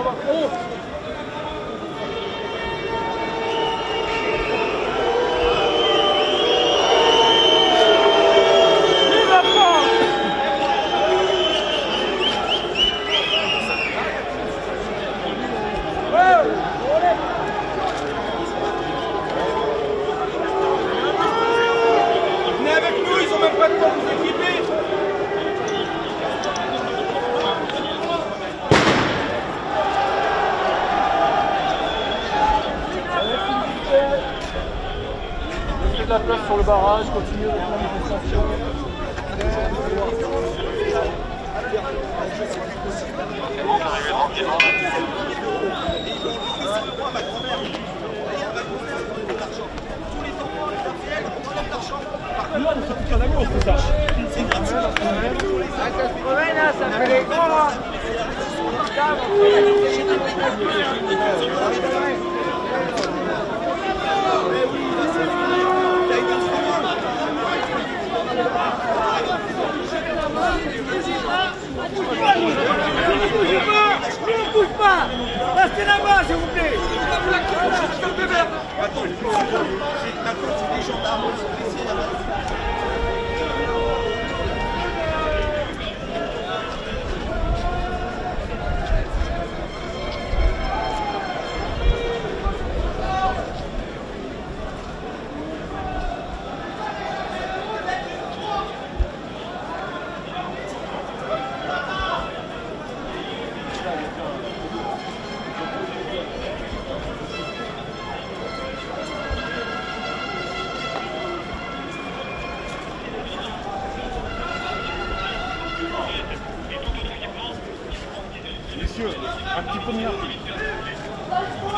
お la place sur le barrage, continuez avec la manifestation. Ne bouge pas Restez là-bas, s'il vous plaît Messieurs, 切符になって。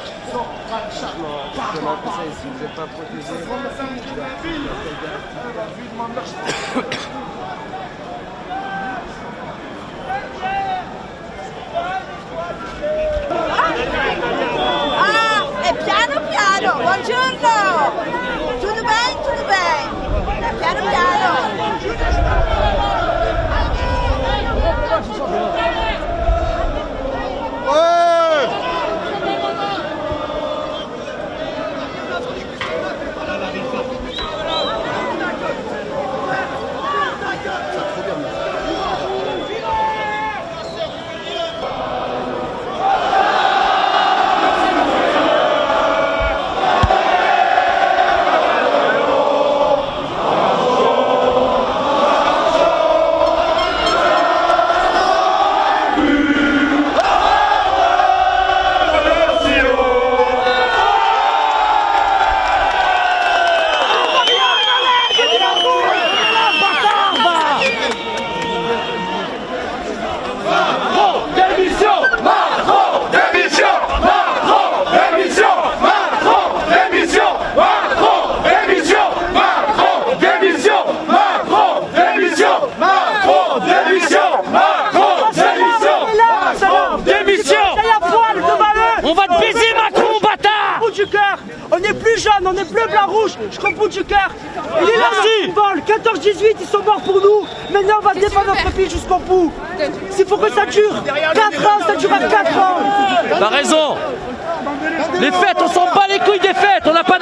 de merde. si vous n'êtes pas protégé. Blanc, rouge, je comprends du cœur. Il est là, Merci. le football. 14-18, ils sont morts pour nous. Maintenant, on va défendre notre pays jusqu'au bout. S'il faut que ça dure 4 ans, ça durera 4 ans. T'as raison Les fêtes, on s'en bat les couilles des fêtes On n'a pas